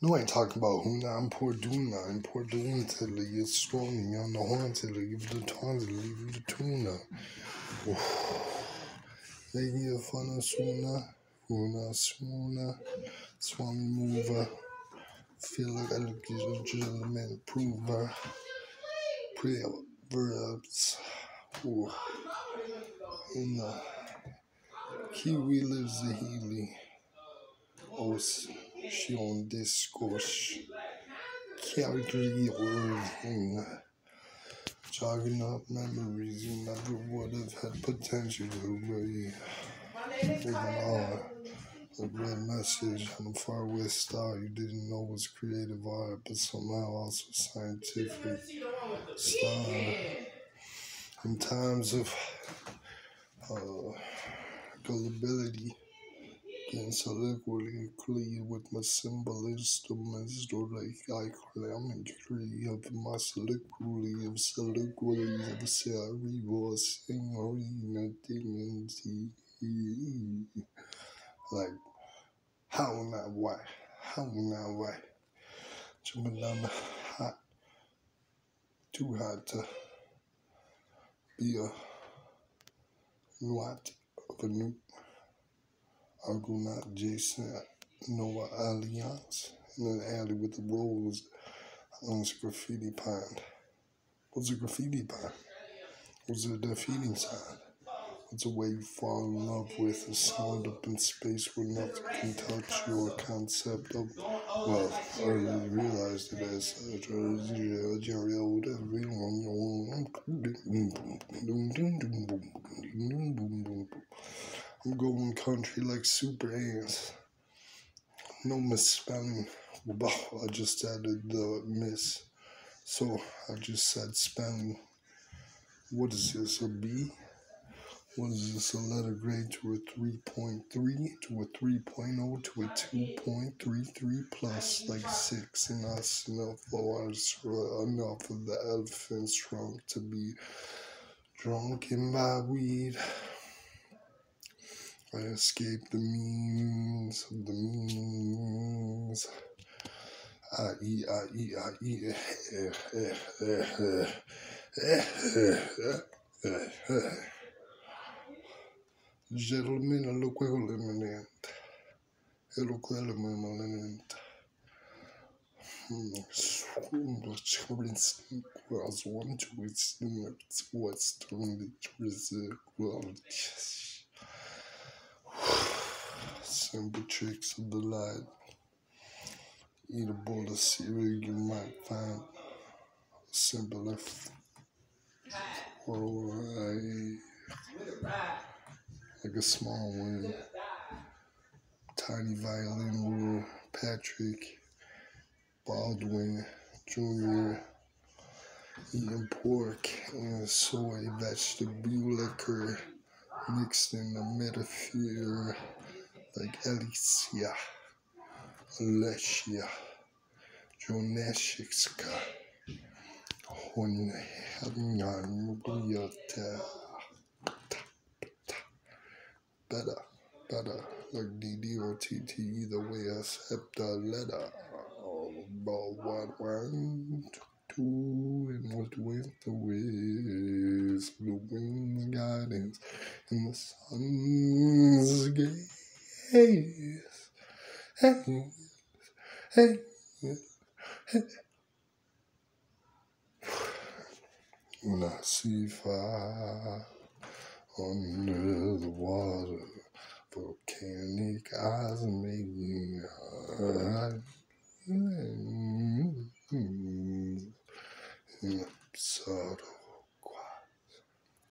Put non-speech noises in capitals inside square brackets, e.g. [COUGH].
No, I ain't talking about Huna. I'm poor Duna. I'm poor Duna till you get strong. You're on the horn till you give the tongue to leave the tuna. [SIGHS] They give fun of Suna. Huna Suna. Swami mover. Feel like I look at a gentleman prover. Proverbs. Ooh. In the Kiwi lives the Healy. Oh, she on discourse. Calgary Irving. Jogging up memories you never would have had potential to be. Moving on. A red message on a far west star you didn't know was creative art, but somehow also scientific star. In times of uh, gullibility, clear with my symbolism as though like I clementary of my soliloquy of soliloquy of cerebral signorina dignity. Like, how not why? How not why? Jumping down the hot, too hot to be a Nuat of a new Argonaut Jason Noah Alliance in an alley with the rose on his graffiti pond. What's a graffiti pond? What's a defeating sign? It's a way you fall in love with a sound up in space where nothing can touch your concept of, well, I already realized it as such. I'm going country like super ants. No misspelling. I just added the miss. So I just said spelling. What is this, a B? what is this, a letter grade to a 3.3, to a 3.0, to a 2.33 plus like 6, and that's enough us, enough of the elephant's trunk to be drunken by weed. I escaped the means the means. I eat, I eat, I eat. Eh, eh, eh, eh, eh, eh, eh, eh, eh. Look eliminate. Look eliminate. Current was one to its what's turned it reserve [SIGHS] Simple tricks of the light. Eat a bowl of cereal, you might find simple if. Alright like a small one. Tiny violin rule, Patrick Baldwin Jr. eating pork and soy vegetable liquor mixed in a metaphor like Alicia, Alessia, Joneshika, Honyan Mugriata better, better, like DD or TT, either way, I accept the letter. About what one, and what with the ways, the wind's guidance, and the sun's gaze. Hey, hey, hey. When I see fire under the water, volcanic eyes making uh, mm,